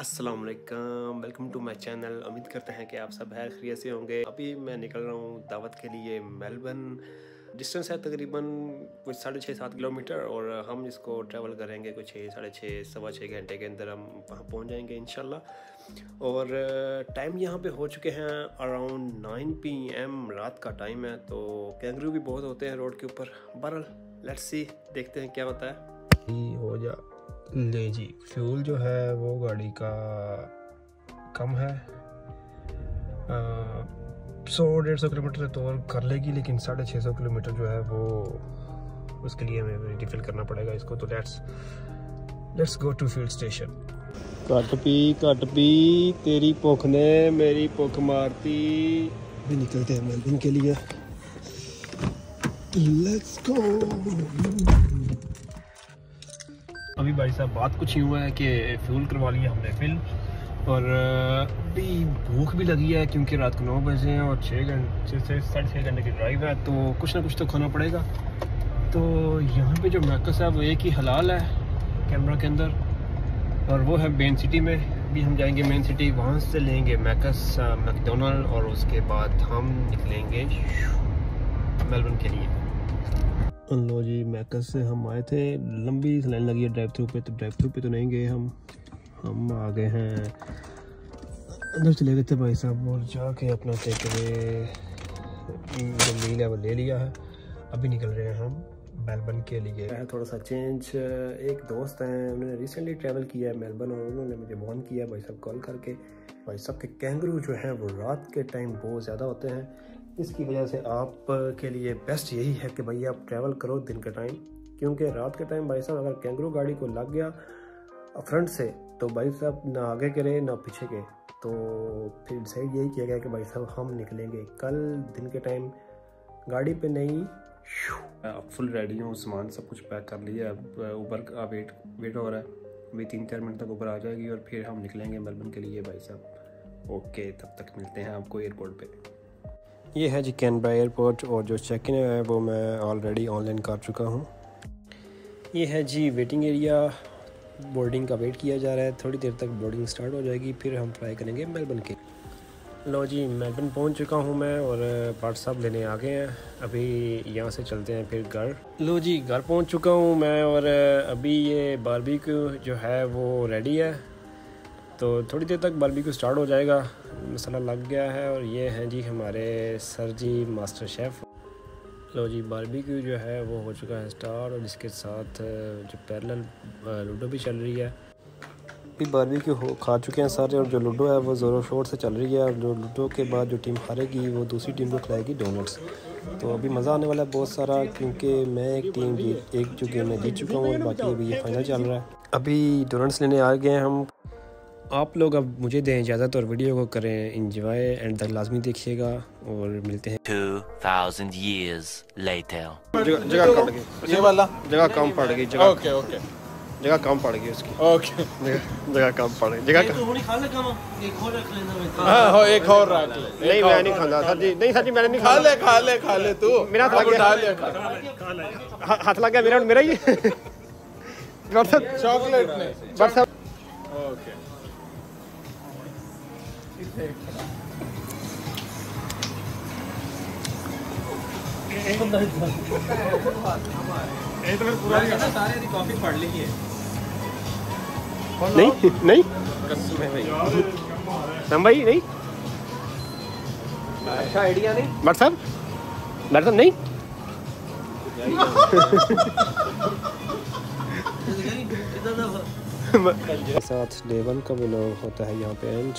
अस्सलाम वालेकुम welcome to my channel उम्मीद करते हैं कि आप सब खैर खैरियत से होंगे। अभी मैं निकल रहा हूँ दावत के लिए मेलबर्न। डिस्टेंस है तकरीबन कुछ साढ़े छः सात किलोमीटर और हम इसको ट्रैवल करेंगे कुछ छः साढ़े छः सवा छः घंटे के अंदर हम वहाँ पहुँच जाएँगे इन और टाइम यहाँ पे हो चुके हैं अराउंड नाइन पी एम रात का टाइम है तो कैंगरू भी बहुत होते हैं रोड के ऊपर। बरल लेट्स सी देखते हैं क्या होता है। हो जा। ले जी। फ्यूल जो है वो गाड़ी का कम है। सौ डेढ़ सौ किलोमीटर तो और कर लेगी लेकिन साढ़े छः सौ किलोमीटर जो है वो उसके लिए हमें रिफिल करना पड़ेगा इसको तो let's let's go to fuel station घट पी घट पी तेरी भुख ने मेरी भुख मारती भी निकलते हैं मेलबर्न के लिए। लेट्स गो अभी भाई साहब, बात कुछ ही हुआ है कि फ्यूल करवा लिया हमने फिल। और अभी भूख भी लगी है क्योंकि रात को नौ बजे हैं और छः घंटे से साढ़े छः घंटे की ड्राइव है तो कुछ ना कुछ तो खाना पड़ेगा। तो यहाँ पे जो मैकस है वो एक ही हलाल है कैमरा के अंदर। और वो है मेन सिटी में। भी हम जाएँगे मेन सिटी वहाँ से लेंगे मैकस मैकडोनल्ड और उसके बाद हम निकलेंगे मेलबर्न के लिए। लो जी मैकस से हम आए थे। लंबी लाइन लगी है ड्राइव थ्रू पे तो ड्राइव थ्रू पे तो नहीं गए हम। हम आ गए हैं। अंदर चले गए थे भाई साहब, और जाके अपना टेक है वो ले लिया है। अभी निकल रहे हैं हम मेलबर्न के लिए। है थोड़ा सा चेंज एक दोस्त हैं, उन्होंने रिसेंटली ट्रैवल किया है मेलबर्न और उन्होंने मुझे फ़ोन किया भाई साहब कॉल करके। भाई साहब के कैंगरू जो हैं, वो रात के टाइम बहुत ज़्यादा होते हैं। इसकी वजह से आप के लिए बेस्ट यही है कि भाई आप ट्रैवल करो दिन के टाइम क्योंकि रात के टाइम भाई साहब, अगर कैंगरू गाड़ी को लग गया फ्रंट से तो भाई साहब ना आगे के रहे, ना पीछे के। तो फिर डिसाइड यही किया गया कि भाई साहब हम निकलेंगे। कल दिन के टाइम गाड़ी पे नहीं अब फुल रेडी हूँ, सामान सब कुछ पैक कर लिया। अब ऊबर का वेट वेट हो रहा है। अभी तीन चार मिनट तक ऊपर आ जाएगी और फिर हम निकलेंगे मेलबर्न के लिए भाई साहब। ओके तब तक मिलते हैं आपको एयरपोर्ट पे। ये है जी कैनबरा एयरपोर्ट और जो चेक इन है, वो मैं ऑलरेडी ऑनलाइन कर चुका हूँ। ये है जी वेटिंग एरिया बोर्डिंग का वेट किया जा रहा है। थोड़ी देर तक बोर्डिंग स्टार्ट हो जाएगी, फिर हम फ्लाई करेंगे मेलबर्न के। लो जी मेलबर्न पहुँच चुका हूँ मैं और पार्ट साहब लेने आ गए हैं। अभी यहाँ से चलते हैं फिर घर। लो जी, घर पहुँच चुका हूँ मैं और अभी ये बारबेक्यू जो है, वो रेडी है। तो थोड़ी देर तक बारबेक्यू स्टार्ट हो जाएगा। मसाला लग गया है और ये हैं जी हमारे सर जी मास्टर शेफ़ लो जी बारबेक्यू जो है वो हो चुका है स्टार्ट और इसके साथ जो पैरेलल लूडो भी चल रही है। अभी बारबेक्यू हो, खा चुके हैं सारे और जो लूडो है वो ज़ोरों शोर से चल रही है और जो लूडो के बाद जो टीम हारेगी वो दूसरी टीम को खिलाएगी डोनट्स तो अभी मज़ा आने वाला है बहुत सारा क्योंकि मैं एक टीम जीत, एक जो गेम में जीत चुका हूँ और बाकी अभी ये फाइनल चल रहा है। अभी डोनट्स लेने आ गए हैं हम। आप लोग अब मुझे दें इजाज़त और वीडियो को करें इंजॉय एंड तक लाजमी देखिएगा और मिलते हैं। years later. जगह जगह ये वाला? जगह कम पड़ गई जगह ओके ओके जगह कम पड़ गई उसकी। ओके जगह कम पड़ गई। जगह तो नहीं खा ले कम एक और रख लेना हाँ हो एक और रख ले। नहीं मैं नहीं खाता सर जी। नहीं सर जी मैंने नहीं खा ले खा ले खा ले तू। मेरा हाथ लग गया। हाथ लग गया मेरा मेरा ही? चॉकलेट ने व्हाट्सएप ओके नहीं नहीं। हम भाई नहीं। अच्छा आइडिया नहीं। व्हाट्सएप व्हाट्सएप नहीं। साथ डे वन का भी लोग होता है यहाँ पे एंड